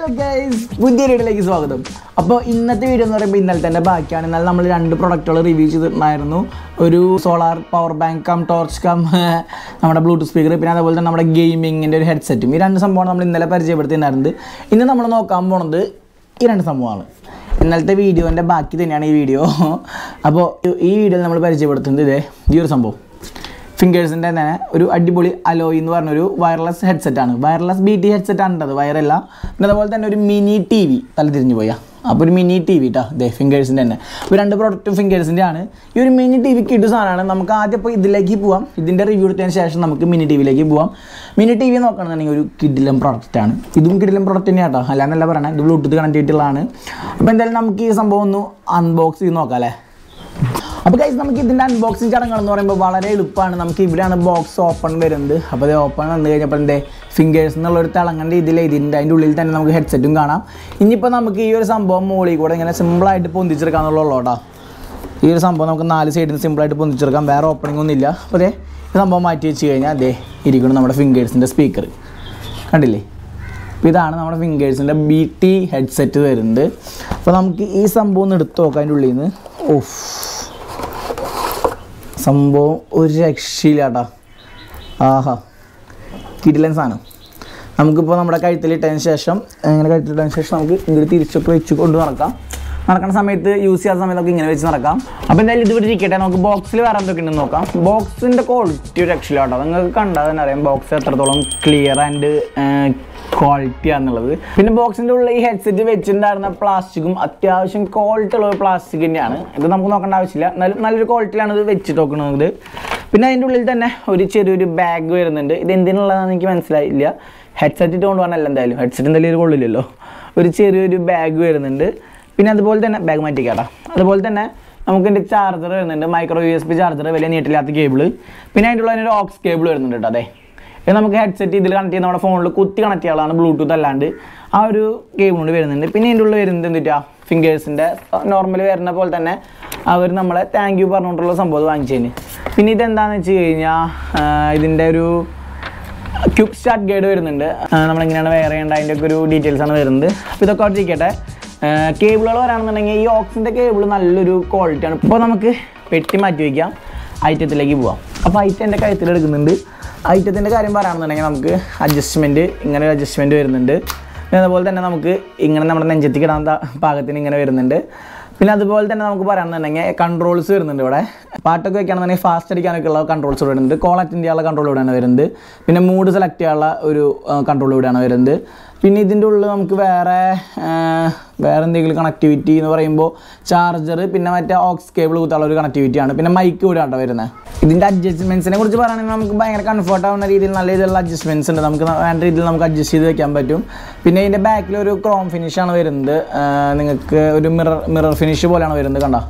Hello guys പുതിയ വീഡിയോയിലേക്ക് സ്വാഗതം. അപ്പോൾ ഇന്നത്തെ വീഡിയോ എന്ന് പറയുമ്പോൾ ഇന്നലെ തന്നെ ബാക്കിയാണ്. എന്നാൽ നമ്മൾ രണ്ട് പ്രൊഡക്റ്റുകൾ റിവ്യൂ ചെയ്തിട്ടുണ്ടായിരുന്നു. ഒരു solar power bank cum torch cum നമ്മുടെ ബ്ലൂടൂത്ത് സ്പീക്കർ പിന്നെ അതുപോലെ തന്നെ നമ്മുടെ ഗെയിമിങ്ങിന്റെ ഒരു ഹെഡ്സെറ്റും ഈ രണ്ട് സംഭവമാണ് നമ്മൾ ഇന്നലെ പരിചയപ്പെടുത്തിയിട്ടുണ്ടായിരുന്നത്. ഇന്ന് നമ്മൾ നോക്കാൻ പോണത് ഈ രണ്ട് സംഭവമാണ്. ഇന്നലത്തെ വീഡിയോന്റെ ബാക്കി തന്നെയാണ് ഈ വീഡിയോ. അപ്പോൾ ഈ വീഡിയോയിൽ നമ്മൾ പരിചയപ്പെടുത്തുന്നത് ഇതേ ഈ ഒരു സംഭവം. ഫിംഗേഴ്സിന്റെ തന്നെ ഒരു അടിപൊളി അലോയ് എന്ന് പറഞ്ഞൊരു വയർലെസ് ഹെഡ്സെറ്റാണ് വയർലെസ് ബി ടി ഹെഡ്സെറ്റ് ആണ് അത് വയറല്ല. പിന്നെ അതുപോലെ തന്നെ ഒരു മിനി ടി വി തലതിരിഞ്ഞ് പോയാ. അപ്പോൾ ഒരു മിനി ടി വി കേട്ടോ ദേ ഫിംഗേഴ്സിന്റെ തന്നെ. ഇപ്പോൾ രണ്ട് പ്രോഡക്റ്റും ഫിംഗേഴ്സിന്റെ ആണ്. ഈ ഒരു മിനി ടി വിക്ക് ഇട്ടു സാധനമാണ് നമുക്ക് ആദ്യം ഇപ്പോൾ ഇതിലേക്ക് പോവാം. ഇതിന്റെ റിവ്യൂ എടുത്തതിന് ശേഷം നമുക്ക് മിനി ടി വിയിലേക്ക് പോവാം. മിനി ടി വി നോക്കുകയാണെന്നുണ്ടെങ്കിൽ ഒരു കിഡിലം പ്രോഡക്റ്റാണ് ഇതും കിഡിലം പ്രോഡക്റ്റ് തന്നെയാണ് കേട്ടോ അല്ലാന്നല്ല പറയണേ ഇത് ബ്ലൂടൂത്ത് കണക്ട് ചെയ്തിട്ടുള്ളതാണ് അപ്പോൾ എന്തായാലും നമുക്ക് ഈ സംഭവം ഒന്ന് അൺബോക്സ് ചെയ്ത് നോക്കാം അല്ലേ? അപ്പോൾ ഗൈസ് നമുക്ക് ഇതിന്റെ അൺബോക്സിങ് ചടങ്ങുകൾ എന്ന് പറയുമ്പോൾ വളരെ എളുപ്പമാണ്. നമുക്ക് ഇവിടെയാണ് ബോക്സ് ഓപ്പൺ വരുന്നത്. അപ്പോൾ അത് ഓപ്പൺ വന്നു കഴിഞ്ഞപ്പോൾ എന്റെ ഫിംഗേഴ്സ് എന്നുള്ളൊരു തിളങ്ങേണ്ട രീതിയിൽ ഇതിന്റെ അതിന്റെ ഉള്ളിൽ തന്നെ നമുക്ക് ഹെഡ്സെറ്റും കാണാം. ഇനിയിപ്പോൾ നമുക്ക് ഈ ഒരു സംഭവം മുകളിൽ കൂടെ ഇങ്ങനെ സിമ്പിളായിട്ട് പൊന്തിച്ചെടുക്കാന്നുള്ളൂ കേട്ടോ ഈ ഒരു സംഭവം നമുക്ക് നാല് സൈഡിൽ നിന്ന് സിമ്പിളായിട്ട് പൊന്തിച്ചെടുക്കാം. വേറെ ഓപ്പണിംഗ് ഒന്നും ഇല്ല. അപ്പോൾ അതേ ഈ സംഭവം മാറ്റി വെച്ച് കഴിഞ്ഞാൽ അതേ ഇരിക്കുന്നു നമ്മുടെ ഫിംഗേഴ്സിന്റെ സ്പീക്കർ കണ്ടില്ലേ? അപ്പോൾ ഇതാണ് നമ്മുടെ ഫിംഗേഴ്സിന്റെ ബി ടി ഹെഡ്സെറ്റ് വരുന്നത്. അപ്പോൾ നമുക്ക് ഈ സംഭവം ഒന്ന് എടുത്ത് നോക്കാം അതിന്റെ ഉള്ളിൽ നിന്ന്. ഓഫ് സംഭവം ഒരു രക്ഷയില്ലാട്ടാ. ആഹാ. കിടിലൻ സാധനം നമുക്കിപ്പോൾ നമ്മുടെ കഴുത്തിലിട്ടതിന് ശേഷം ഇങ്ങനെ കഴുത്തിലിട്ടതിന് ശേഷം നമുക്ക് ഇങ്ങോട്ട് തിരിച്ചൊക്കെ വെച്ച് കൊണ്ട് നടക്കാം. നടക്കുന്ന സമയത്ത് യൂസ് ചെയ്യാത്ത സമയത്തൊക്കെ ഇങ്ങനെ വെച്ച് നടക്കാം. അപ്പോൾ എന്തായാലും ഇതുവരെ ഇരിക്കട്ടെ. നമുക്ക് ബോക്സിൽ വേറെ എന്തൊക്കെ ഉണ്ടെന്ന് നോക്കാം. ബോക്സിന്റെ ക്വാളിറ്റി ഒരു രക്ഷയില്ലാട്ടോ. നിങ്ങൾക്ക് കണ്ടാൽ തന്നെ അറിയാം ബോക്സ് എത്രത്തോളം ക്ലിയർ ആൻഡ് ക്വാളിറ്റി ആണെന്നുള്ളത് പിന്നെ ബോക്സിന്റെ ഉള്ളിൽ ഈ ഹെഡ്സെറ്റ് വെച്ചിട്ടുണ്ടായിരുന്ന പ്ലാസ്റ്റിക്കും അത്യാവശ്യം ക്വാളിറ്റി ഉള്ള പ്ലാസ്റ്റിക് തന്നെയാണ്. ഇത് നമുക്ക് നോക്കേണ്ട ആവശ്യമില്ല. എന്നാലും നല്ലൊരു ക്വാളിറ്റിയിലാണ് ഇത് വെച്ച് നോക്കുന്നത്. പിന്നെ അതിന്റെ ഉള്ളിൽ തന്നെ ഒരു ചെറിയൊരു ബാഗ് വരുന്നുണ്ട്. ഇത് എന്തിനുള്ളതാണെന്ന് എനിക്ക് മനസ്സിലായില്ല. ഹെഡ്സെറ്റ് ഇട്ടുകൊണ്ട് പോകാനല്ല എന്തായാലും. ഹെഡ്സെറ്റ് എന്തായാലും കൊള്ളില്ലല്ലോ ഒരു ചെറിയൊരു ബാഗ് വരുന്നുണ്ട്. പിന്നെ അതുപോലെ തന്നെ ബാഗ് മാറ്റിക്കാട്ടാ. അതുപോലെ തന്നെ നമുക്ക് എന്റെ ചാർജർ വരുന്നുണ്ട്. Micro U S B charger വലിയ നീട്ടില്ലാത്ത കേബിൾ പിന്നെ അതിന്റെ ഉള്ള ഒരു ഓക്സ് കേബിൾ വരുന്നുണ്ട് കേട്ടോ അതെ. നമുക്ക് ഹെഡ്സെറ്റ് ഇതിൽ കണക്ട് ചെയ്യുന്ന നമ്മുടെ ഫോണിൽ കുത്തി കണക്ട് ചെയ്യാനുള്ളതാണ് ബ്ലൂടൂത്ത് അല്ലാണ്ട്. ആ ഒരു ഗെയിം കൊണ്ട് വരുന്നുണ്ട്. പിന്നെ ഇതിന്റെ ഉള്ളിൽ വരുന്നത് എന്തിട്ടാ? ഫിംഗേഴ്സിന്റെ നോർമൽ വരുന്ന പോലെ തന്നെ അവർ നമ്മളെ താങ്ക് യു പറഞ്ഞുകൊണ്ടുള്ള സംഭവം വാങ്ങിച്ചതിന് പിന്നെ ഇതെന്താണെന്ന് വെച്ച് കഴിഞ്ഞാൽ ഇതിന്റെ ഒരു ക്യൂബ് സ്റ്റാർട്ട് ഗൈഡ് വരുന്നുണ്ട് നമ്മളെങ്ങനെയാണ് വെയർ ചെയ്യേണ്ട അതിന്റെ ഒക്കെ ഒരു ഡീറ്റെയിൽസ് ആണ് വരുന്നത്. അപ്പോൾ ഇതൊക്കെ അവിടെ ഇരിക്കട്ടെ. കേബിളുകൾ വരാണെന്നുണ്ടെങ്കിൽ ഈ ഓക്സിന്റെ കേബിൾ നല്ലൊരു ക്വാളിറ്റിയാണ് ഇപ്പോൾ നമുക്ക് പെട്ടി മാറ്റി വയ്ക്കാം. ഐറ്റത്തിലേക്ക് പോവാം. അപ്പോൾ ഐറ്റം എന്റെ കഴുത്തിൽ എടുക്കുന്നുണ്ട്. ഐറ്റത്തിന്റെ കാര്യം പറയുകയാണെന്നുണ്ടെങ്കിൽ നമുക്ക് അഡ്ജസ്റ്റ്മെന്റ് ഇങ്ങനെ ഒരു അഡ്ജസ്റ്റ്മെന്റ് വരുന്നുണ്ട്. പിന്നെ അതുപോലെ തന്നെ നമുക്ക് ഇങ്ങനെ നമ്മുടെ നെഞ്ചത്തി ഇടാൻ ത- പാകത്തിന് ഇങ്ങനെ വരുന്നുണ്ട്. പിന്നെ അതുപോലെ തന്നെ നമുക്ക് പറയുകയാണെന്നുണ്ടെങ്കിൽ കൺട്രോൾസ് വരുന്നുണ്ട് ഇവിടെ. പാട്ടൊക്കെ വെക്കുകയാണെന്നുണ്ടെങ്കിൽ ഫാസ്റ്റ് അടിക്കാനൊക്കെ ഉള്ള കൺട്രോൾസ് ഇവിടെ വരുന്നുണ്ട് കോൾ അറ്റൻഡ് ചെയ്യാനുള്ള കൺട്രോൾ ഇവിടെയാണ് വരുന്നത് പിന്നെ മൂഡ് സെലക്ട് ചെയ്യാനുള്ള ഒരു കൺട്രോൾ ഇവിടെയാണ് വരുന്നത്. പിന്നെ ഇതിന്റെ ഉള്ളിൽ നമുക്ക് വേറെ വേറെ എന്തെങ്കിലും കണക്ടിവിറ്റി എന്ന് പറയുമ്പോൾ ചാർജർ പിന്നെ മറ്റേ ഓക്സ് കേബിൾ കുത്താനുള്ള ഒരു കണക്ടിവിറ്റിയാണ് പിന്നെ മൈക്ക് കൂടെ ആട്ടോ വരുന്നത് ഇതിന്റെ അഡ്ജസ്റ്റ്മെന്റ്സിനെ കുറിച്ച് പറയുകയാണെങ്കിൽ നമുക്ക് ഭയങ്കര കംഫർട്ട് ആവുന്ന രീതിയിൽ നല്ല രീതിയിലുള്ള അഡ്ജസ്റ്റ്മെന്റ്സ് ഉണ്ട്. നമുക്ക് വേണ്ട രീതിയിൽ നമുക്ക് അഡ്ജസ്റ്റ് ചെയ്ത് വെക്കാൻ പറ്റും. പിന്നെ ഇതിന്റെ ബാക്കിൽ ഒരു ക്രോം ഫിനിഷാണ് വരുന്നത്. നിങ്ങൾക്ക് ഒരു മിറർ മിറർ ഫിനിഷ് പോലെയാണ് വരുന്നത് കണ്ടോ?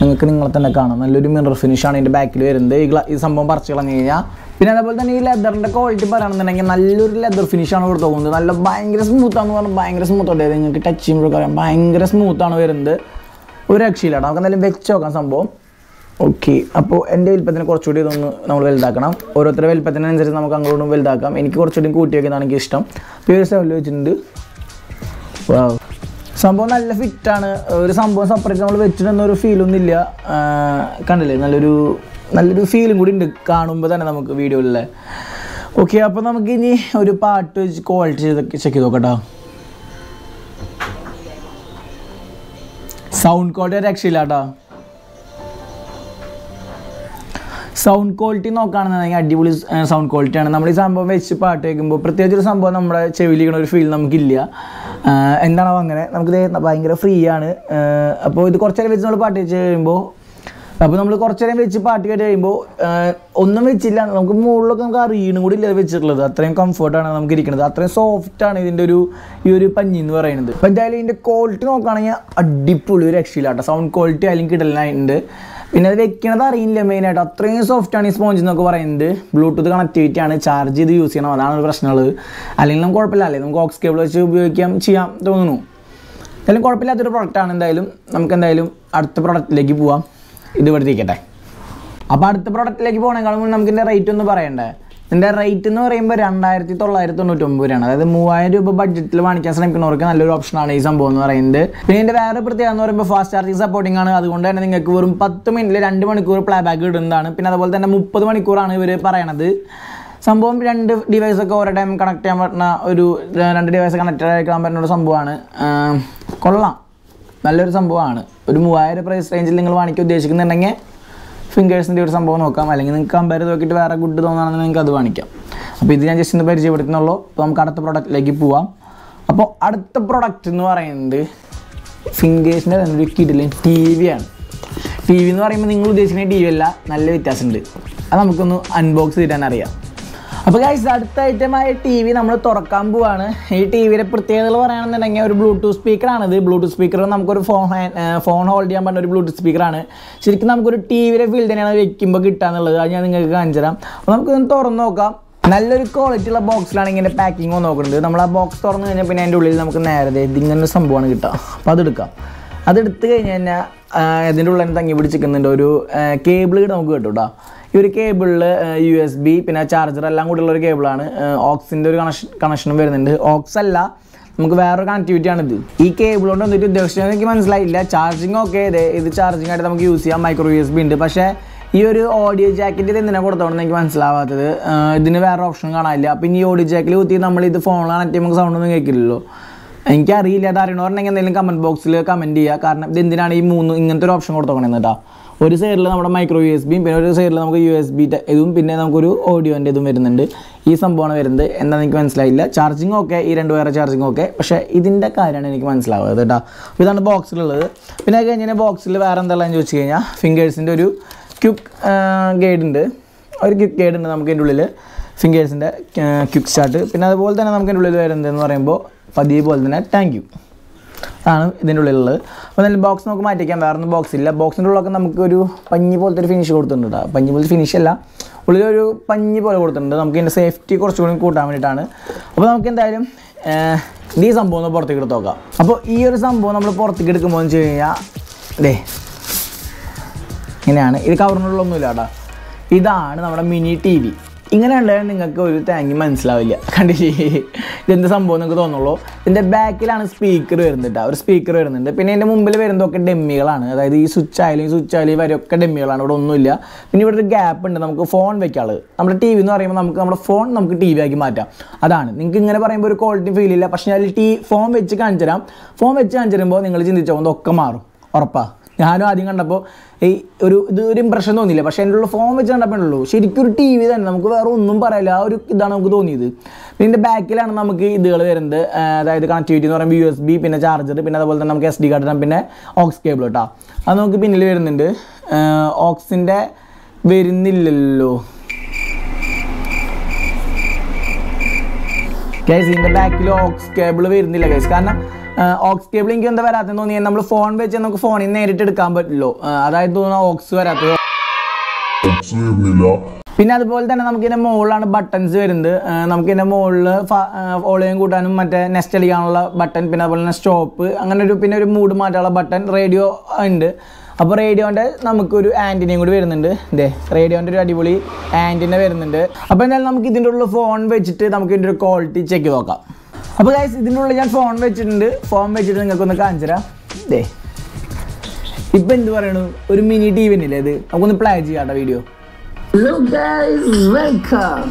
നിങ്ങൾക്ക് നിങ്ങളെ തന്നെ കാണാം. നല്ലൊരു മിറർ ഫിനിഷാണ് ഇതിന്റെ ബാക്കിൽ വരുന്നത്. ഈ ഈ സംഭവം പറിച്ചു കളഞ്ഞു കഴിഞ്ഞാൽ പിന്നെ അതേപോലെ തന്നെ ഈ ലെതറിന്റെ ക്വാളിറ്റി പറയുകയാണെന്നുണ്ടെങ്കിൽ നല്ലൊരു ലെതർ ഫിനിഷാണ് ഇവിടെ തോന്നുന്നത്. നല്ല ഭയങ്കര സ്മൂത്താന്ന് പറഞ്ഞാൽ ഭയങ്കര സ്മൂത്ത് ഉണ്ട് നിങ്ങൾക്ക് ടച്ച് ചെയ്യുമ്പോഴൊക്കെ പറയാം ഭയങ്കര സ്മൂത്താണ് വരുന്നത്. ഒരു രക്ഷയിലാണ് നമുക്ക് എന്തായാലും വെച്ച് നോക്കാം സംഭവം. ഓക്കെ അപ്പോൾ എന്റെ വലിപ്പത്തിന് കുറച്ചുകൂടി ഇതൊന്ന് നമ്മൾ വലുതാക്കണം. ഓരോരുത്തരുടെ വലിപ്പത്തിനനുസരിച്ച് നമുക്ക് അങ്ങോട്ടും വലുതാക്കാം. എനിക്ക് കുറച്ചുകൂടി കൂട്ടി വയ്ക്കുന്നതാണ് എനിക്ക് ഇഷ്ടം. അപ്പോൾ ഒരു സ്റ്റൈലിൽ വെച്ചിട്ടുണ്ട്. സംഭവം നല്ല ഫിറ്റാണ് ഒരു സംഭവം സെപ്പറേറ്റ് നമ്മൾ വെച്ചിട്ടൊന്നും ഒരു ഫീലൊന്നുമില്ല കണ്ടില്ലേ? നല്ലൊരു നല്ലൊരു ഫീലും കൂടി ഉണ്ട് കാണുമ്പോൾ തന്നെ നമുക്ക് വീഡിയോയിലെ ഓക്കെ അപ്പോൾ നമുക്ക് ഇനി ഒരു പാട്ട് ക്വാളിറ്റി ചെയ്ത് ചെക്ക് ചെയ്ത് നോക്കട്ടോ. സൗണ്ട് ക്വാളിറ്റി രക്ഷയില്ല കേട്ടോ സൗണ്ട് ക്വാളിറ്റി നോക്കുകയാണെന്നുണ്ടെങ്കിൽ അടിപൊളി സൗണ്ട് ക്വാളിറ്റിയാണ് നമ്മൾ ഈ സംഭവം വെച്ച് പാട്ട് കേൾക്കുമ്പോൾ പ്രത്യേകിച്ച് ഒരു സംഭവം നമ്മുടെ ചെവിയിലിരിക്കുന്ന ഒരു ഫീൽ നമുക്കില്ല. എന്താണോ അങ്ങനെ. നമുക്ക് ഭയങ്കര ഫ്രീ ആണ്. അപ്പോൾ ഇത് കുറച്ചേരം വെച്ച് നമ്മൾ പാട്ട് വെച്ച് കഴിയുമ്പോൾ അപ്പോൾ നമ്മൾ കുറച്ച് നേരം വെച്ച് പാട്ട് കേട്ട് കഴിയുമ്പോൾ ഒന്നും വെച്ചില്ല. നമുക്ക് മുകളിലൊക്കെ നമുക്ക് അറിയണം കൂടി ഇല്ല വെച്ചിട്ടുള്ളത്. അത്രയും കംഫർട്ടാണ് നമുക്ക് ഇരിക്കുന്നത്. അത്രയും സോഫ്റ്റ് ആണ് ഇതിന്റെ ഒരു ഈ ഒരു പഞ്ഞി എന്ന് പറയുന്നത്. അപ്പോൾ എന്തായാലും ഇതിന്റെ ക്വാളിറ്റി നോക്കുകയാണെങ്കിൽ അടിപൊളി ഒരു രക്ഷയില്ല കേട്ടോ സൗണ്ട് ക്വാളിറ്റി ആയാലും കിടലായിട്ടുണ്ട്. പിന്നെ അത് വെക്കണത് അറിയില്ല മെയിനായിട്ട് അത്രയും സോഫ്റ്റ് ആണ് ഈ സ്പോഞ്ച് എന്നൊക്കെ പറയുന്നത്. ബ്ലൂടൂത്ത് കണക്ടിവിറ്റി ആണ്. ചാർജ് ചെയ്ത് യൂസ് ചെയ്യണം. അതാണ് ഒരു പ്രശ്നമുള്ളത്. അല്ലെങ്കിൽ നമുക്ക് കുഴപ്പമില്ല. അല്ലേ നമുക്ക് ഓക്സ് കേബിൾ വെച്ച് ഉപയോഗിക്കാം ചെയ്യാം തോന്നുന്നു. എന്തായാലും കുഴപ്പമില്ലാത്തൊരു പ്രൊഡക്റ്റാണ് എന്തായാലും നമുക്ക് എന്തായാലും അടുത്ത പ്രൊഡക്റ്റിലേക്ക് പോവാം. ഇത് ഇവിടെ അപ്പോൾ അടുത്ത പ്രോഡക്റ്റിലേക്ക് പോകണേക്കാളും മുന്നേ നമുക്ക് ഇതിന്റെ റേറ്റ് ഒന്ന് പറയണ്ടേ? ഇതിന്റെ റേറ്റ് എന്ന് പറയുമ്പോൾ രണ്ടായിരത്തി തൊള്ളായിരത്തി തൊണ്ണൂറ്റൊമ്പത് രൂപയാണ് അതായത് മൂവായിരം രൂപ ബഡ്ജറ്റിൽ വാങ്ങിക്കാൻ ശ്രമിക്കുന്നവർക്ക് നല്ലൊരു ഓപ്ഷനാണ് ഈ സംഭവം എന്ന് പറയുന്നത്. പിന്നെ ഇതിന്റെ വേറെ പ്രത്യേകത എന്ന് പറയുമ്പോൾ ഫാസ്റ്റ് ചാർജിങ് സപ്പോർട്ടിംഗ് ആണ്. അതുകൊണ്ട് തന്നെ നിങ്ങൾക്ക് വെറും പത്ത് മിനിറ്റിൽ രണ്ട് മണിക്കൂർ പ്ലേ ബാക്ക് ഇടുന്നതാണ്. പിന്നെ അതുപോലെ തന്നെ മുപ്പത് മണിക്കൂറാണ് ഇവർ പറയണത്. സംഭവം രണ്ട് ഡിവൈസ് ഒക്കെ ഓരോ ടൈം കണക്ട് ചെയ്യാൻ പറ്റുന്ന ഒരു രണ്ട് ഡിവൈസ് കണക്റ്റഡ് ആക്കാൻ പറ്റുന്ന ഒരു സംഭവമാണ്. കൊള്ളാം. നല്ലൊരു സംഭവമാണ്. ഒരു മൂവായിരം പ്രൈസ് റേഞ്ചിൽ നിങ്ങൾ വാങ്ങിക്കാൻ ഉദ്ദേശിക്കുന്നുണ്ടെങ്കിൽ ഫിംഗേഴ്സിന്റെ ഒരു സംഭവം നോക്കാം. അല്ലെങ്കിൽ നിങ്ങൾക്ക് കമ്പയർ നോക്കിയിട്ട് വേറെ ഗുഡ് തോന്നുകയാണെങ്കിൽ നിങ്ങൾക്ക് അത് വാങ്ങിക്കാം. അപ്പോൾ ഇത് ഞാൻ ജസ്റ്റ് ഒന്ന് പരിചയപ്പെടുത്തുന്നുള്ളൂ. അപ്പോൾ നമുക്ക് അടുത്ത പ്രൊഡക്റ്റിലേക്ക് പോവാം. അപ്പോൾ അടുത്ത പ്രൊഡക്റ്റ് എന്ന് പറയുന്നത് ഫിംഗേഴ്സിന്റെ തന്നെ ഒരു കിടിലൻ ടി വി ആണ്. ടി വി എന്ന് പറയുമ്പോൾ നിങ്ങൾ ഉദ്ദേശിക്കുന്ന ടി വി അല്ല നല്ല വ്യത്യാസമുണ്ട്. അത് നമുക്കൊന്ന് അൺബോക്സ് ചെയ്താൻ അറിയാം. അപ്പോൾ ഗൈസ് അടുത്ത ഐറ്റമായ ടി വി നമ്മൾ തുറക്കാൻ പോവാണ്. ഈ ടി വിയുടെ പ്രത്യേകതകൾ പറയുകയാണെന്നുണ്ടെങ്കിൽ ഒരു ബ്ലൂടൂത്ത് സ്പീക്കറാണിത് ബ്ലൂടൂത്ത് സ്പീക്കർ നമുക്കൊരു ഫോൺ ഫോൺ ഹോൾഡ് ചെയ്യാൻ പറ്റുന്ന ഒരു ബ്ലൂടൂത്ത് സ്പീക്കറാണ് ശരിക്കും നമുക്കൊരു ടി വിയുടെ ഫീൽ തന്നെയാണ് വെക്കുമ്പോൾ കിട്ടാന്നുള്ളത്. അത് ഞാൻ നിങ്ങൾക്ക് കാണിച്ചു തരാം. അപ്പോൾ നമുക്കൊന്ന് തുറന്ന് നോക്കാം. നല്ലൊരു ക്വാളിറ്റി ഉള്ള ബോക്സിലാണ് ഇങ്ങനെ പാക്കിംഗ് നോക്കുന്നത്. നമ്മൾ ആ ബോക്സ് തുറന്നു കഴിഞ്ഞാൽ പിന്നെ അതിന്റെ ഉള്ളിൽ നമുക്ക് നേരത്തെ ഇതിങ്ങനെ സംഭവമാണ് കിട്ടുക. അപ്പോൾ അതെടുക്കാം അതെടുത്ത് കഴിഞ്ഞ് കഴിഞ്ഞാൽ ഇതിന്റെ ഉള്ളിൽ തങ്ങി പിടിച്ചിരിക്കുന്നുണ്ട്. ഒരു കേബിൾ നമുക്ക് കിട്ടും കേട്ടോ ഈ ഒരു കേബിളിൽ യു എസ് ബി പിന്നെ ചാർജർ എല്ലാം കൂടിയുള്ള ഒരു കേബിളാണ് ഓക്സിന്റെ ഒരു കണക്ഷൻ കണക്ഷനും വരുന്നുണ്ട്. ഓക്സ് അല്ല നമുക്ക് വേറൊരു കണക്ടിവിറ്റി ആണിത്. ഈ കേബിൾ കൊണ്ട് വന്നിട്ട് ഉദ്ദേശിച്ചത് എനിക്ക് മനസ്സിലായില്ല. ചാർജിങ് ഓക്കെ ഇത് ഇത് ചാർജിങ് ആയിട്ട് നമുക്ക് യൂസ് ചെയ്യാം. മൈക്രോ യു എസ് ബി ഉണ്ട്. പക്ഷേ ഈ ഒരു ഓഡിയോ ജാക്കറ്റ് ഇത് എന്തിനാണ് കൊടുത്തോണ്ട് എനിക്ക് മനസ്സിലാവാത്തത്. ഇതിന് വേറെ ഓപ്ഷൻ കാണാനില്ല. പിന്നെ ഈ ഓഡിയോ ജാക്കിൽ കുത്തി നമ്മൾ ഇത് ഫോണിൽ കണക്ട് ചെയ്യുമ്പോൾ സൗണ്ട് ഒന്നും കേൾക്കില്ലല്ലോ. എനിക്കറിയില്ല. അത് അറിയണവരുണ്ടെങ്കിൽ എന്തെങ്കിലും കമന്റ് ബോക്സിൽ കമന്റ് ചെയ്യുക കാരണം ഇത് എന്തിനാണ് ഈ മൂന്ന് ഇങ്ങനത്തെ ഒരു ഓപ്ഷൻ കൊടുത്തോക്കണേന്ന് കേട്ടോ. ഒരു സൈഡിൽ നമ്മുടെ മൈക്രോ യു എസ് ബിയും പിന്നെ ഒരു സൈഡിൽ നമുക്ക് യു എസ് ബി ഇതും പിന്നെ നമുക്കൊരു ഓഡിയോന്റെ ഇതും വരുന്നുണ്ട്. ഈ സംഭവമാണ് വരുന്നത്. എന്താ എനിക്ക് മനസ്സിലായില്ല. ചാർജിങ് ഓക്കെ ഈ രണ്ട് വേറെ ചാർജിങ് ഓക്കെ പക്ഷേ ഇതിന്റെ കാര്യമാണ് എനിക്ക് മനസ്സിലാവുന്നത് കേട്ടോ ഇതാണ് ബോക്സിലുള്ളത് പിന്നെ അത് കഴിഞ്ഞാൽ ബോക്സിൽ വേറെ എന്തെല്ലാം ചോദിച്ചു കഴിഞ്ഞാൽ ഫിംഗേഴ്സിന്റെ ഒരു ക്യുക്ക് ഗൈഡ് ഉണ്ട്. ഒരു ക്യുക്ക് ഗൈഡ് ഉണ്ട് നമുക്ക് ഇതിന്റെ ഉള്ളിൽ ഫിംഗേഴ്സിന്റെ ക്യുക്ക് സ്റ്റാർട്ട് പിന്നെ അതുപോലെ തന്നെ നമുക്ക് ഇതിന്റെ ഉള്ളിൽ വരുന്നതെന്ന് പറയുമ്പോൾ പതിയെ പോലെ തന്നെ താങ്ക് ആണ് ഇതിന്റെ ഉള്ളിലുള്ളത്. അപ്പോൾ എന്തായാലും ബോക്സ് നമുക്ക് മാറ്റിക്കാം വേറെ ഒന്നും ബോക്സ് ഇല്ല. ബോക്സിന്റെ ഉള്ളിലൊക്കെ നമുക്കൊരു പഞ്ഞി പോലത്തെ ഒരു ഫിനിഷ് കൊടുത്തിട്ടുണ്ട് കേട്ടോ പഞ്ഞി പോലത്തെ ഫിനിഷ് അല്ല. ഉള്ളിലൊരു പഞ്ഞി പോലെ കൊടുത്തിട്ടുണ്ട്. നമുക്ക് ഇതിന്റെ സേഫ്റ്റി കുറച്ചുകൂടി കൂട്ടാൻ വേണ്ടിയിട്ടാണ്. അപ്പോൾ നമുക്ക് എന്തായാലും ഈ സംഭവം ഒന്ന് പുറത്തേക്ക് എടുത്ത് നോക്കാം. അപ്പോൾ ഈ ഒരു സംഭവം നമ്മൾ പുറത്തേക്ക് എടുക്കുമ്പോൾ എന്ന് വെച്ച് കഴിഞ്ഞാൽ ദേ ഇങ്ങനെയാണ്. ഇത് കവറിനുള്ളൊന്നുമില്ല കേട്ടോ ഇതാണ് നമ്മുടെ മിനി ടി വി ഇങ്ങനെ കണ്ടാൽ നിങ്ങൾക്ക് ഒരു തേങ്ങി മനസ്സിലാവില്ല. കണ്ടില്ലേ? ഇതെന്ത് സംഭവം നിങ്ങൾക്ക് തോന്നുള്ളൂ. ഇതിന്റെ ബാക്കിലാണ് സ്പീക്കർ വരുന്നത് ഒരു സ്പീക്കർ വരുന്നുണ്ട്. പിന്നെ ഇതിന്റെ മുമ്പിൽ വരുന്നതൊക്കെ ഡെമ്മികളാണ്. അതായത് ഈ സ്വിച്ച് ആയാലും ഈ സ്വിച്ച് ആയാലും വരെയൊക്കെ ഡെമ്മികളാണ്. ഇവിടെ ഒന്നുമില്ല. പിന്നെ ഇവിടെ ഒരു ഗ്യാപ്പ് ഉണ്ട്. നമുക്ക് ഫോൺ വെക്കാനുള്ളത് നമ്മുടെ ടി വി എന്ന് പറയുമ്പോൾ നമുക്ക് നമ്മുടെ ഫോൺ നമുക്ക് ടി വി ആക്കി മാറ്റാം. അതാണ്. നിങ്ങൾക്ക് ഇങ്ങനെ പറയുമ്പോൾ ഒരു ക്വാളിറ്റി ഫീൽ ഇല്ല. പക്ഷേ ഞാൻ ടി ഫോൺ വെച്ച് കാണിച്ചു തരാം ഫോൺ വെച്ച് കാണിച്ചു തരുമ്പോൾ നിങ്ങൾ ചിന്തിച്ചോ ഒക്കെ മാറും. ഉറപ്പാ. ഞാനും ആദ്യം കണ്ടപ്പോൾ ഈ ഒരു ഇത് ഒരു ഇമ്പ്രഷൻ തോന്നിയില്ല. പക്ഷേ എന്റെ ഉള്ള ഫോൺ വെച്ച് കണ്ടപ്പോൾ ഉള്ളൂ. ശരിക്കും ഒരു ടി വി തന്നെ. നമുക്ക് വേറെ ഒന്നും പറയില്ല. ആ ഒരു ഇതാണ് നമുക്ക് തോന്നിയത്. പിന്നെ ഇതിന്റെ ബാക്കിലാണ് നമുക്ക് ഇതുകൾ വരുന്നത്. അതായത് കണക്ടിവിറ്റി എന്ന് പറയുമ്പോൾ യു എസ് ബി പിന്നെ ചാർജർ പിന്നെ അതുപോലെ തന്നെ നമുക്ക് എസ് ഡി കാർഡ് പിന്നെ ഓക്സ് കേബിൾ കേട്ടോ അത് നമുക്ക് പിന്നിൽ വരുന്നുണ്ട്. ഓക്സിന്റെ വരുന്നില്ലല്ലോ. ഗൈസ് ഇതിന്റെ ബാക്കിൽ ഓക്സ് കേബിൾ വരുന്നില്ല ഗൈസ് കാരണം ഓക്സ് കേബിൾ എനിക്ക് എന്താ വരാത്തെന്ന് തോന്നിയാൽ നമ്മൾ ഫോൺ വെച്ച് നമുക്ക് ഫോണിൽ നേരിട്ട് എടുക്കാൻ പറ്റില്ലോ. ആ, അതായത് തോന്നുന്നു ഓക്സ് വരാത്തത്. പിന്നെ അതുപോലെ തന്നെ നമുക്ക് ഇതിന്റെ മുകളിലാണ് ബട്ടൺസ് വരുന്നത്. നമുക്ക് ഇതിന്റെ മുകളിൽ ഓളിയം കൂട്ടാനും മറ്റേ നെസ്റ്റ് അടിക്കാനുള്ള ബട്ടൺ പിന്നെ അതുപോലെ തന്നെ സ്റ്റോപ്പ് അങ്ങനെ ഒരു പിന്നെ ഒരു മൂഡ് മാറ്റാനുള്ള ബട്ടൺ റേഡിയോ ഉണ്ട്. അപ്പോൾ റേഡിയോന്റെ നമുക്കൊരു ആന്റിനയും കൂടി വരുന്നുണ്ട്. ഇതേ റേഡിയോന്റെ ഒരു അടിപൊളി ആന്റിന വരുന്നുണ്ട്. അപ്പോൾ എന്തായാലും നമുക്ക് ഇതിന്റെ ഉള്ളിൽ ഫോൺ വെച്ചിട്ട് നമുക്ക് ഇതിന്റെ ഒരു ക്വാളിറ്റി ചെക്ക് നോക്കാം. അപ്പോൾ ഗൈസ് ഇതിന്റെ ഉള്ളിൽ ഞാൻ ഫോൺ വെച്ചിട്ടുണ്ട്. ഫോൺ വെച്ചിട്ട് നിങ്ങൾക്കൊന്ന് കാണിച്ചു തരാം ഇപ്പം എന്ത് പറയണു? ഒരു മിനി ടി വി ഇത്? നമുക്കൊന്ന് പ്ലേ ചെയ്യാട്ടോ വീഡിയോ ഹലോ ഗൈസ് വെൽക്കം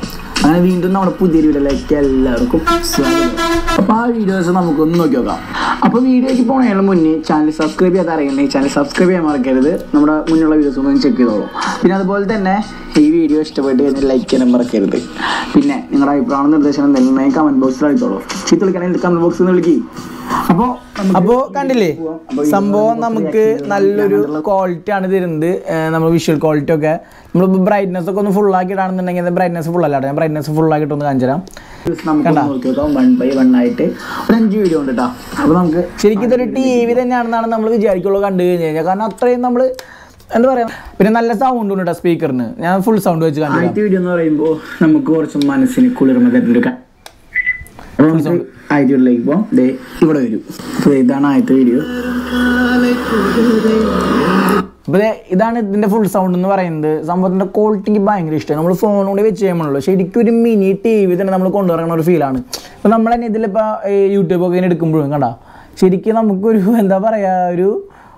അങ്ങനെ വീണ്ടും നമ്മുടെ പുതിയ വീഡിയോയിലേക്ക് എല്ലാവർക്കും സ്വാഗതം. അപ്പോൾ ആ വീഡിയോസ് നമുക്കൊന്ന് നോക്കി നോക്കാം. അപ്പോൾ വീഡിയോയ്ക്ക് പോണതിന് മുന്നേ ചാനൽ സബ്സ്ക്രൈബ് ചെയ്യാതെ അറിയണമെങ്കിൽ ചാനൽ സബ്സ്ക്രൈബ് ചെയ്യാൻ മറക്കരുത്. നമ്മുടെ മുന്നുള്ള വീഡിയോസ് ഒന്ന് ചെക്ക് ചെയ്തോളൂ. പിന്നെ അതുപോലെ തന്നെ ഈ വീഡിയോ ഇഷ്ടപ്പെട്ട് കഴിഞ്ഞാൽ ലൈക്ക് ചെയ്യാൻ മറക്കരുത്. പിന്നെ നിങ്ങളുടെ അഭിപ്രായം നിർദ്ദേശം എന്തെങ്കിലും കമന്റ് ബോക്സിൽ അടിച്ചോളൂ ചീത്ത വിളിക്കണമെങ്കിൽ കമന്റ് ബോക്സിൽ നിന്ന് വിളിക്കും? അപ്പോൾ അപ്പോ കണ്ടില്ലേ? സംഭവം നമുക്ക് നല്ലൊരു ക്വാളിറ്റി ആണ് തരുന്നത്. നമ്മൾ വിഷ്വൽ ക്വാളിറ്റി ഒക്കെ. നമ്മൾ ബ്രൈറ്റ്നസ് ഒക്കെ ഒന്ന് ഫുൾ ആക്കി ഇടാണെന്നുണ്ടെങ്കിൽ ബ്രൈറ്റ്നസ് ഫുൾ അല്ലാട്ടെ ഞാൻ ബ്രൈറ്റ്നസ് ഫുൾ ആക്കിയിട്ട് ഒന്ന് കാണിച്ചു തരാം. ശരിക്കും ഇതൊരു ടി വി തന്നെയാണെന്നാണ് നമ്മൾ വിചാരിക്കുള്ളൂ കണ്ടു കഴിഞ്ഞു കഴിഞ്ഞാൽ കാരണം അത്രയും നമ്മൾ എന്താ പറയാ? പിന്നെ നല്ല സൗണ്ട് ഉണ്ട് കേട്ടോ സ്പീക്കറിന് ഞാൻ ഫുൾ സൗണ്ട് വെച്ച് കാണാം വീഡിയോ എന്ന് പറയുമ്പോൾ നമുക്ക് കുറച്ച് മനസ്സിന് കുളിർമ തരുന്നൊരു അപ്പോൾ നമുക്ക് പോകാം ദേ ഇവിടെ വരും. അപ്പോൾ ഇതാണ് ആദ്യത്തെ വീഡിയോ അപ്പോൾ ഇതാണ് ഇതിന്റെ ഫുൾ സൗണ്ട് എന്ന് പറയുന്നത്. സംഭവത്തിന്റെ ക്വാളിറ്റി എനിക്ക് ഭയങ്കര ഇഷ്ടമാണ് നമ്മൾ ഫോണുകൊണ്ട് വെച്ച് ചെയ്യുമ്പോഴല്ലോ ശരിക്കും ഒരു മിനി ടി വി തന്നെ നമ്മൾ കൊണ്ടുവരണ ഒരു ഫീലാണ് ഇപ്പോൾ നമ്മൾ തന്നെ ഇതിലിപ്പോൾ യൂട്യൂബൊക്കെ ഇങ്ങനെ എടുക്കുമ്പോഴും കണ്ട? ശരിക്കും നമുക്കൊരു എന്താ പറയുക ഒരു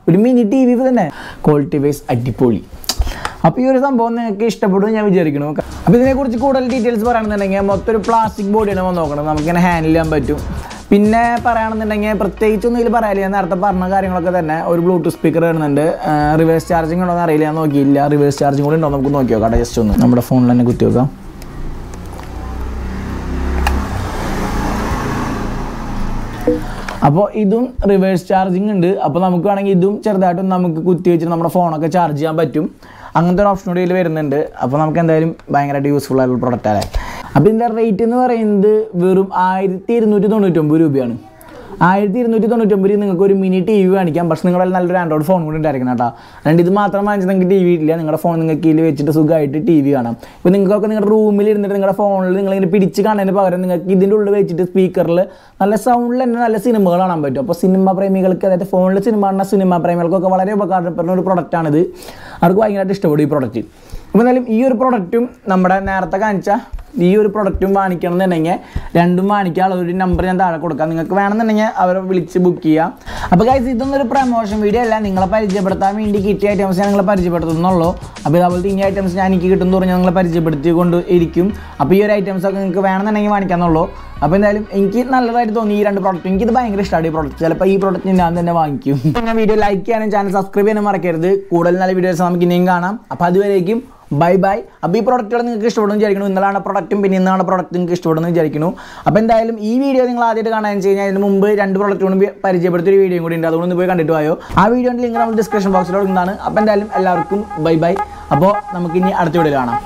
ഒരു മിനി ടി വി തന്നെ. ക്വാളിറ്റി വൈസ് അടിപൊളി. അപ്പോൾ ഈ ഒരു സംഭവം നിങ്ങൾക്ക് ഇഷ്ടപ്പെടും ഞാൻ വിചാരിക്കുന്നു. അപ്പോൾ ഇതിനെക്കുറിച്ച് കൂടുതൽ ഡീറ്റെയിൽസ് പറയുകയാണെന്നുണ്ടെങ്കിൽ മൊത്തം ഒരു പ്ലാസ്റ്റിക് ബോഡിയാണ് നമ്മൾ നോക്കണം. നമുക്കിങ്ങനെ ഹാൻഡിൽ ചെയ്യാൻ പറ്റും. പിന്നെ പറയുകയാണെന്നുണ്ടെങ്കിൽ പ്രത്യേകിച്ച് ഒന്നും ഇതിൽ പറയാനില്ല. നേരത്തെ പറഞ്ഞ കാര്യങ്ങളൊക്കെ തന്നെ ഒരു ബ്ലൂടൂത്ത് സ്പീക്കർ വരുന്നുണ്ട്. റിവേഴ്സ് ചാർജിങ് ഉണ്ടോ എന്ന് അറിയില്ല. ഞാൻ നോക്കിയില്ല. റിവേഴ്സ് ചാർജിങ് കൂടി ഉണ്ടോ നമുക്ക് നോക്കി നോക്കാം. ജസ്റ്റ് ഒന്ന്. നമ്മുടെ ഫോണിൽ തന്നെ കുത്തി നോക്കാം. അപ്പോൾ ഇതും റിവേഴ്സ് ചാർജിങ് ഉണ്ട്. അപ്പോൾ നമുക്ക് വേണമെങ്കിൽ ഇതും ചെറുതായിട്ടും നമുക്ക് കുത്തി വെച്ചിട്ട് നമ്മുടെ ഫോണൊക്കെ ചാർജ് ചെയ്യാൻ പറ്റും. അങ്ങനത്തെ ഒരു ഓപ്ഷൻ കൂടി വരുന്നുണ്ട്. അപ്പോൾ നമുക്ക് എന്തായാലും ഭയങ്കരമായിട്ട് യൂസ്ഫുൾ ആയിട്ടുള്ള പ്രൊഡക്റ്റ് അല്ലേ അപ്പോൾ ഇതിന്റെ റേറ്റ് എന്ന് പറയുന്നത് വെറും ആയിരത്തി ഇരുന്നൂറ്റി തൊണ്ണൂറ്റൊമ്പത് രൂപയാണ്. ആയിരത്തി ഇരുന്നൂറ്റി തൊണ്ണൂറ്റൊമ്പതിൽ നിങ്ങൾക്ക് ഒരു മിനി ടി വി കാണിക്കാം. പക്ഷേ നിങ്ങളെല്ലാം നല്ലൊരു ആൻഡ്രോയിഡ് ഫോൺ കൂടി ഉണ്ടായിരിക്കണം കേട്ടോ. രണ്ട് ഇത് മാത്രം വാങ്ങിച്ചാൽ നിങ്ങൾക്ക് ടി വി ഇല്ല. നിങ്ങളുടെ ഫോൺ നിങ്ങൾക്ക് കീഴിൽ വെച്ചിട്ട് സുഖമായിട്ട് ടി വി കാണാം. ഇപ്പോൾ നിങ്ങൾക്കൊക്കെ നിങ്ങളുടെ റൂമിൽ ഇരുന്നിട്ട് നിങ്ങളുടെ ഫോണിൽ നിങ്ങളിങ്ങനെ പിടിച്ച് കാണുന്നതിന് പകരം നിങ്ങൾക്ക് ഇതിന്റെ ഉള്ളിൽ വെച്ചിട്ട് സ്പീക്കറിൽ നല്ല സൗണ്ടിൽ തന്നെ നല്ല സിനിമകൾ കാണാൻ പറ്റും. അപ്പോൾ സിനിമ പ്രേമികൾക്ക് അതായത് ഫോണിൽ സിനിമ കാണുന്ന സിനിമ പ്രേമികൾക്കൊക്കെ വളരെ ഉപകാരപ്പെടുന്ന ഒരു പ്രൊഡക്റ്റാണിത് അവർക്ക് ഭയങ്കരമായിട്ട് ഇഷ്ടപ്പെടും ഈ പ്രൊഡക്റ്റ് അപ്പോൾ എന്തായാലും ഈ ഒരു പ്രൊഡക്റ്റും നമ്മുടെ നേരത്തെ കാണിച്ച ഈ ഒരു പ്രൊഡക്റ്റും വാങ്ങിക്കണം എന്നുണ്ടെങ്കിൽ രണ്ടും വാങ്ങിക്കാനുള്ള ഒരു നമ്പർ ഞാൻ താഴെ കൊടുക്കാം. നിങ്ങൾക്ക് വേണമെന്നുണ്ടെങ്കിൽ അവരെ വിളിച്ച് ബുക്ക് ചെയ്യാം. അപ്പോൾ ഗൈസ് ഇതൊന്നും ഒരു പ്രമോഷൻ വീഡിയോ അല്ല. നിങ്ങളെ പരിചയപ്പെടുത്താൻ വേണ്ടി കിട്ടിയ ഐറ്റംസ് ഞാൻ നിങ്ങളെ പരിചയപ്പെടുത്തുന്നുള്ളൂ. അപ്പോൾ ഇതേപോലത്തെ ഇനി ഐറ്റംസ് ഞാൻ എനിക്ക് കിട്ടും തോറും നിങ്ങളെ പരിചയപ്പെടുത്തി കൊണ്ട് ഇരിക്കും. അപ്പോൾ ഈ ഒരു ഐറ്റംസ് ഒക്കെ നിങ്ങൾക്ക് വേണമെന്നുണ്ടെങ്കിൽ വാങ്ങിക്കാന്നുള്ളൂ. അപ്പോൾ എന്തായാലും എനിക്ക് നല്ലതായിട്ട് തോന്നി ഈ രണ്ട് പ്രോഡക്റ്റ് എനിക്കിത് ഭയങ്കര ഇഷ്ടമാണ് ഈ പ്രോഡക്റ്റ് ചിലപ്പോൾ ഈ പ്രോഡക്റ്റ് ഞാൻ തന്നെ വാങ്ങിക്കും. ഞാൻ വീഡിയോ ലൈക്ക് ചെയ്യാനും ചാനൽ സബ്സ്ക്രൈബ് ചെയ്യാനും മറക്കരുത്. കൂടുതൽ നല്ല വീഡിയോസ് നമുക്ക് ഇനിയും കാണാം. അപ്പോൾ അതുവരേക്കും ബൈ ബൈ അപ്പോൾ ഈ പ്രോഡക്റ്റുകൾ നിങ്ങൾക്ക് ഇഷ്ടപ്പെടുന്നു വിചാരിക്കുന്നു. ഇന്നലാണ് പ്രോഡക്റ്റും പിന്നെ ഇന്നാണ് പ്രോഡക്റ്റ് നിങ്ങൾക്ക് ഇഷ്ടപ്പെടുന്നു വിചാരിക്കുന്നു. അപ്പോൾ എന്തായാലും ഈ വീഡിയോ നിങ്ങൾ ആദ്യമായിട്ട് കാണാൻ വെച്ച് കഴിഞ്ഞാൽ അതിന് മുമ്പ് രണ്ട് പ്രോഡക്റ്റ് കൊണ്ട് ഒരു വീഡിയോ കൂടി ഉണ്ട്. അതുകൊണ്ട് പോയി കണ്ടിട്ട് പോയോ ആ വീഡിയോന്റെ ലിങ്ക് നമ്മൾ ഡിസ്ക്രിപ്ഷൻ ബോക്സിൽ കൊടുക്കുന്നതാണ്. അപ്പോൾ എന്തായാലും എല്ലാവർക്കും ബൈ ബൈ അപ്പോൾ നമുക്ക് ഇനി അടുത്ത വീഡിയോ കാണാം.